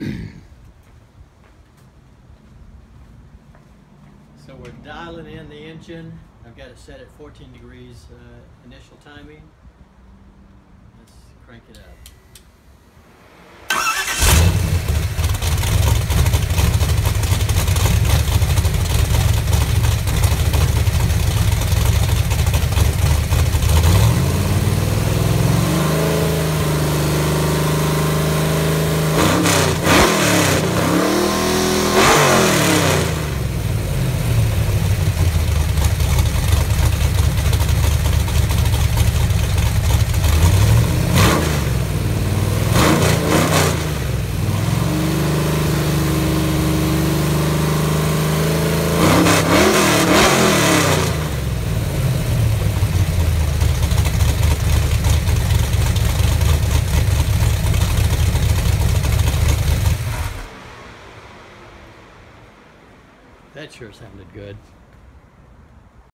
So we're dialing in the engine. I've got it set at 14 degrees uh, initial timing. Let's crank it up. That sure sounded good.